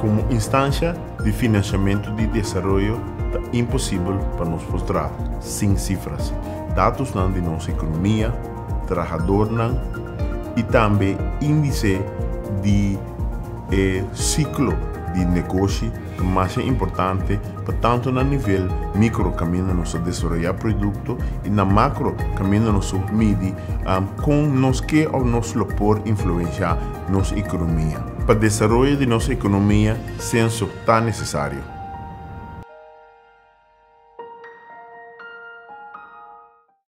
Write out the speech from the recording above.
como instância de financiamento de desenvolvimento impossível para nos mostrar sem cifras. Dados não de nossa economia, trabalhador não, e também índice de eh, ciclo de negócio mais importante para tanto no nível micro caminho nosso desenvolver produto e na macro caminho nosso medir um, com nos que ou nos por influenciar nossa economia para desenvolver de nossa economia senso tão necessário